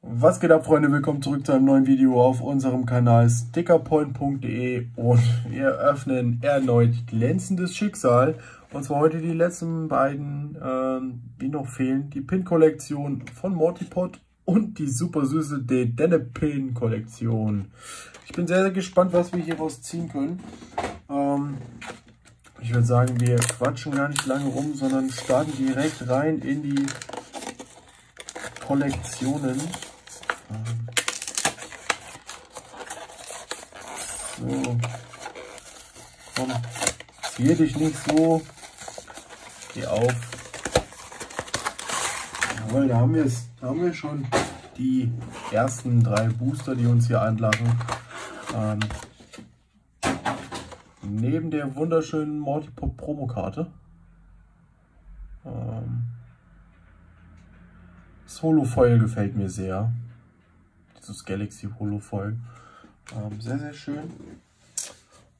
Was geht ab, Freunde? Willkommen zurück zu einem neuen Video auf unserem Kanal stickerpoint.de und wir öffnen erneut glänzendes Schicksal. Und zwar heute die letzten beiden, ähm, die noch fehlen. Die Pin-Kollektion von Mortipod und die super süße Dedenne Pin-Kollektion. Ich bin sehr, sehr gespannt, was wir hier rausziehen können. Ähm, ich würde sagen, wir quatschen gar nicht lange rum, sondern starten direkt rein in die Kollektionen. So. Komm, zieh dich nicht so. Geh auf. Jawohl, da haben wir es. Da haben wir schon die ersten drei Booster, die uns hier einlachen. Ähm, neben der wunderschönen Mortipop Promokarte. Ähm, das Holofoil gefällt mir sehr. Dieses Galaxy Holofoil. Ähm, sehr, sehr schön.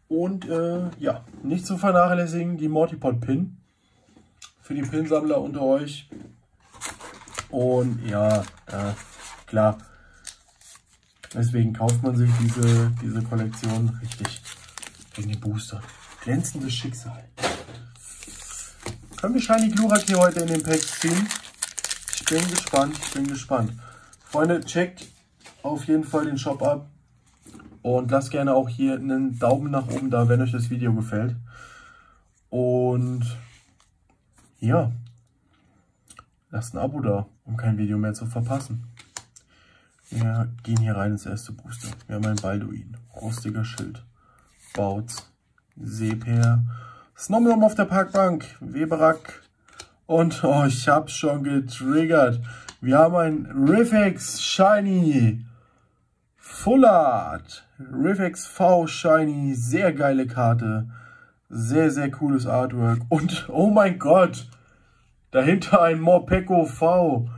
Und äh, ja, nicht zu vernachlässigen die Mortipod Pin. Für die Pinsammler unter euch. Und ja, äh, klar. Deswegen kauft man sich diese, diese Kollektion richtig wegen den Booster. Glänzendes Schicksal. Können wir Shiny Glurak hier heute in den Packs ziehen? Ich bin gespannt, ich bin gespannt. Freunde, checkt auf jeden Fall den Shop ab. Und lasst gerne auch hier einen Daumen nach oben da, wenn euch das Video gefällt. Und ja, lasst ein Abo da, um kein Video mehr zu verpassen. Wir gehen hier rein ins erste Booster. Wir haben ein Balduin, rostiger Schild, Bautz, Seeper, Snomnom auf der Parkbank, Weberak und oh, ich hab's schon getriggert. Wir haben ein Riffex Shiny Full Art. Riffex V Shiny, sehr geile Karte. Sehr, sehr cooles Artwork. Und, oh mein Gott, dahinter ein Morpeko V.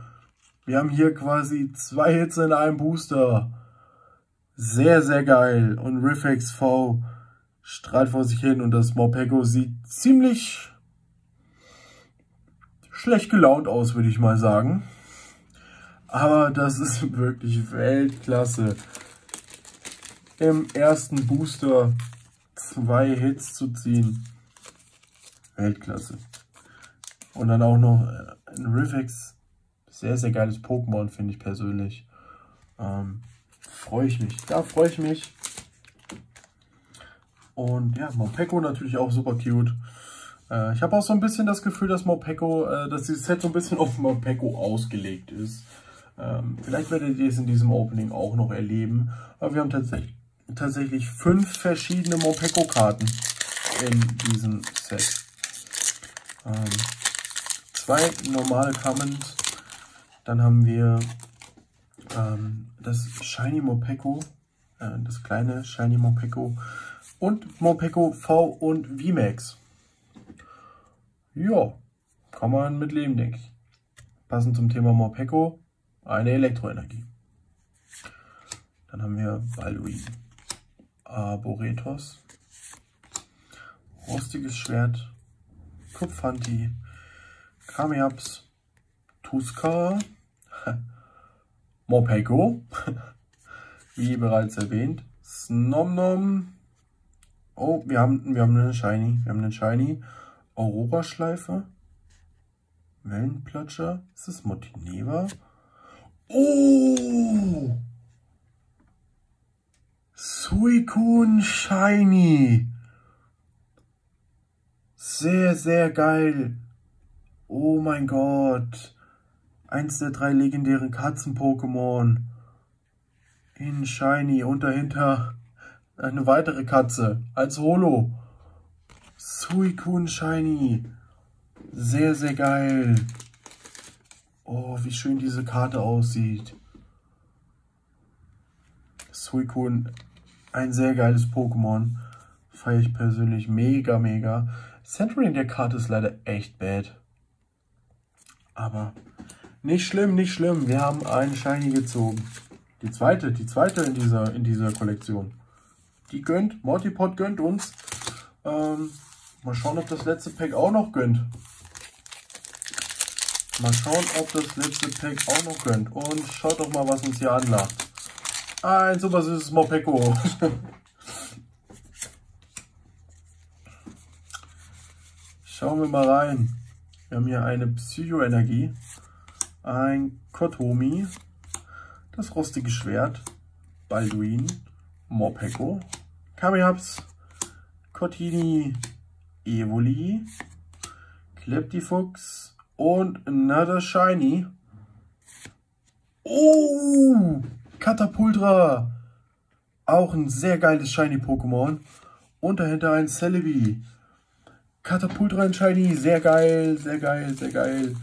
Wir haben hier quasi zwei Hits in einem Booster. Sehr, sehr geil. Und Riffex V strahlt vor sich hin und das Morpeko sieht ziemlich schlecht gelaunt aus, würde ich mal sagen. Aber das ist wirklich Weltklasse. Im ersten Booster zwei Hits zu ziehen. Weltklasse. Und dann auch noch ein Riffex. Sehr, sehr geiles Pokémon, finde ich persönlich. Ähm, freue ich mich. Da freue ich mich. Und ja, Morpeko natürlich auch super cute. Äh, ich habe auch so ein bisschen das Gefühl, dass Morpeko, äh, dass dieses Set so ein bisschen auf Morpeko ausgelegt ist. Ähm, vielleicht werdet ihr es in diesem Opening auch noch erleben. Aber wir haben tatsächlich, tatsächlich fünf verschiedene Morpeko-Karten in diesem Set. Ähm, zwei normale Commons. Dann haben wir ähm, das Shiny Morpeko, äh, das kleine Shiny Morpeko und Morpeko V und VMAX. Ja, kann man mit leben, denke ich. Passend zum Thema Morpeko eine Elektroenergie. Dann haben wir Balduin, Arboretos, Rostiges Schwert, Kupfanti, Kamiaps, Tuska, Morpeko, wie bereits erwähnt, Snomnom, oh, wir haben, wir haben eine Shiny, wir haben eine Shiny, Aurora-Schleife, Wellenplatscher, ist das Motineva? Oh! Suicune Shiny. Sehr, sehr geil. Oh mein Gott. Eins der drei legendären Katzen-Pokémon. In Shiny und dahinter eine weitere Katze als Holo. Suicune Shiny. Sehr, sehr geil. Oh, wie schön diese Karte aussieht. Suicune, ein sehr geiles Pokémon. Feiere ich persönlich mega, mega. Centering der Karte ist leider echt bad. Aber nicht schlimm, nicht schlimm. Wir haben einen Shiny gezogen. Die zweite, die zweite in dieser, in dieser Kollektion. Die gönnt, Mortipod gönnt uns. Ähm, mal schauen, ob das letzte Pack auch noch gönnt. Mal schauen, ob das letzte Pack auch noch könnt. Und schaut doch mal, was uns hier anlacht. Ein super süßes Mopeko. Schauen wir mal rein. Wir haben hier eine Psychoenergie, ein Kotomi, das rostige Schwert, Balduin, Morpeko, Kamihaps, Cortini, Evoli, Kleptifuchs und Another Shiny. Oh, Katapultra. Auch ein sehr geiles Shiny-Pokémon. Und dahinter ein Celebi. Katapultra in Shiny, sehr geil, sehr geil, sehr geil.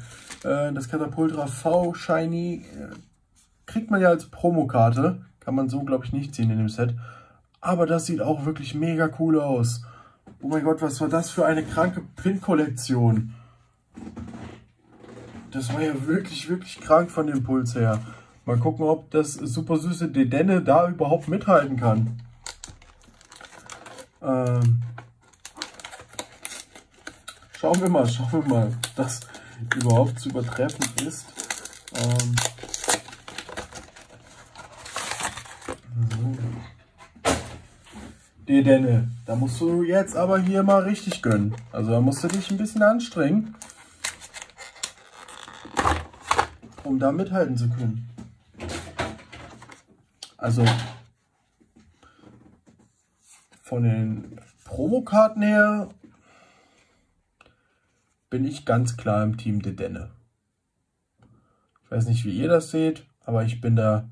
Äh, das Katapultra V Shiny äh, kriegt man ja als Promokarte. Kann man so, glaube ich, nicht ziehen in dem Set. Aber das sieht auch wirklich mega cool aus. Oh mein Gott, was war das für eine kranke Pin-Kollektion? Das war ja wirklich, wirklich krank von dem Puls her. Mal gucken, ob das super süße Dedenne da überhaupt mithalten kann. Ähm schauen wir mal, schauen wir mal, ob das überhaupt zu übertreffen ist. Ähm Dedenne, da musst du jetzt aber hier mal richtig gönnen. Also da musst du dich ein bisschen anstrengen, um da mithalten zu können. Also von den Promokarten her bin ich ganz klar im Team Dedenne. Ich weiß nicht, wie ihr das seht, aber ich bin da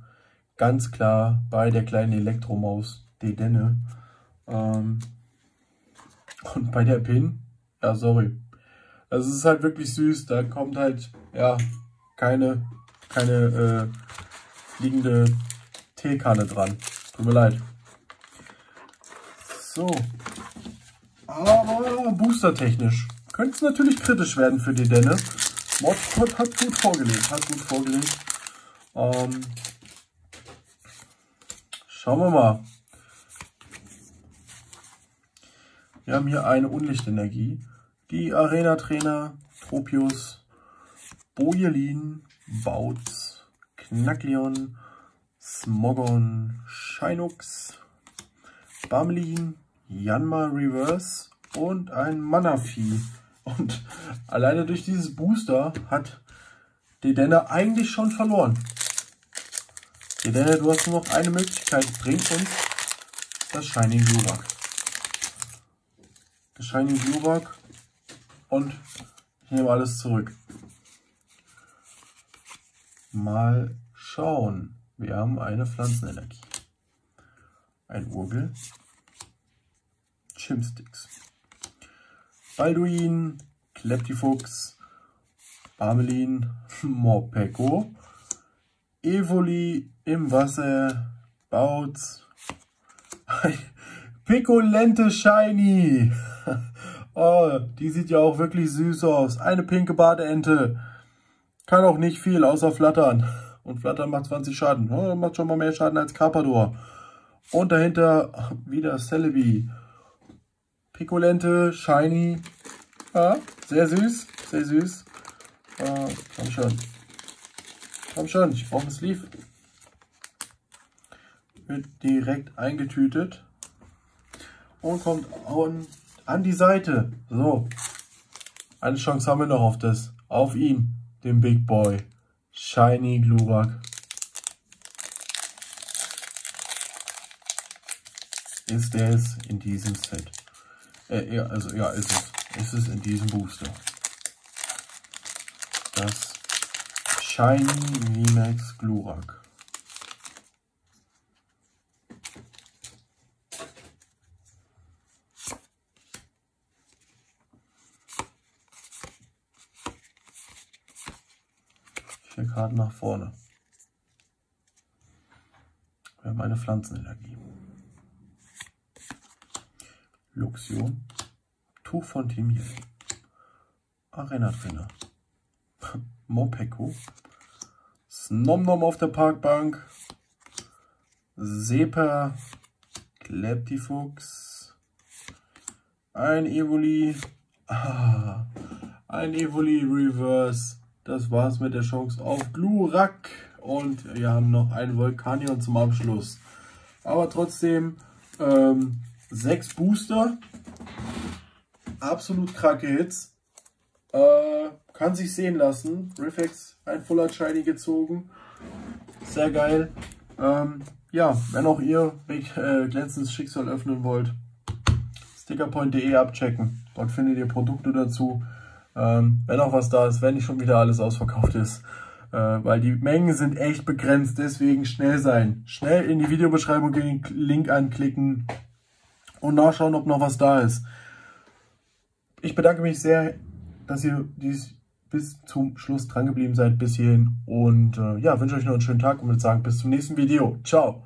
ganz klar bei der kleinen Elektromaus Dedenne. Ähm, und bei der Pin, ja, sorry. Also es ist halt wirklich süß. Da kommt halt, ja, keine, keine äh, fliegende Teekanne dran. Tut mir leid. So. Aber boostertechnisch könnte es natürlich kritisch werden für die Denne. Modcode hat gut vorgelegt, hat gut vorgelegt. Ähm, schauen wir mal. Wir haben hier eine Unlichtenergie. Die Arena-Trainer, Tropius, Bojelin, Bautz, Knackleon, Smogon, Shinux, Bamlin, Yanma Reverse und ein Manaphi. Und alleine durch dieses Booster hat Dedenne eigentlich schon verloren. Dedenne, du hast nur noch eine Möglichkeit. Bring uns das Shining Glurak das Shiny Glurak und ich nehme alles zurück. Mal schauen. Wir haben eine Pflanzenenergie. Ein Urgel. Chimsticks. Balduin, Kleptifuchs, Barmelin, Morpeko, Evoli im Wasser, Bautz, Pikolente Shiny. oh, die sieht ja auch wirklich süß aus. Eine pinke Badeente. Kann auch nicht viel, außer flattern. Und flattern macht 20 Schaden. Oh, macht schon mal mehr Schaden als Carpador. Und dahinter wieder Celebi. Pikolente, Shiny. Ja, sehr süß, sehr süß. Ah, komm schon. Komm schon, ich brauche ein Sleeve. Wird direkt eingetütet und kommt an, an die Seite. So, eine Chance haben wir noch auf das. Auf ihn, den Big Boy. Shiny Glurak. Ist der es in diesem Set? Äh, ja, also ja, ist es. Ist es in diesem Booster. Das Shiny VMAX Glurak. Vier Karten nach vorne. Wir haben eine Pflanzenenergie. Luxion, Tuch von Timir, Arena Trainer, Mopeko, Snomnom auf der Parkbank, Sepa, Kleptifuchs, ein Evoli, ah, ein Evoli Reverse, das war's mit der Chance auf Glurak. Und wir haben noch einen Vulkanion zum Abschluss. Aber trotzdem ähm, sechs Booster. Absolut kranke Hits. Äh, kann sich sehen lassen. Riffex ein Fuller Shiny gezogen. Sehr geil. Ähm, ja, wenn auch ihr äh, glänzendes Schicksal öffnen wollt, stickerpoint.de abchecken. Dort findet ihr Produkte dazu. Ähm, wenn auch was da ist, wenn nicht schon wieder alles ausverkauft ist. Äh, weil die Mengen sind echt begrenzt, deswegen schnell sein. Schnell in die Videobeschreibung den Link anklicken und nachschauen, ob noch was da ist. Ich bedanke mich sehr, dass ihr dies bis zum Schluss dran geblieben seid, bis hierhin. Und äh, ja, wünsche euch noch einen schönen Tag und würde sagen, bis zum nächsten Video. Ciao!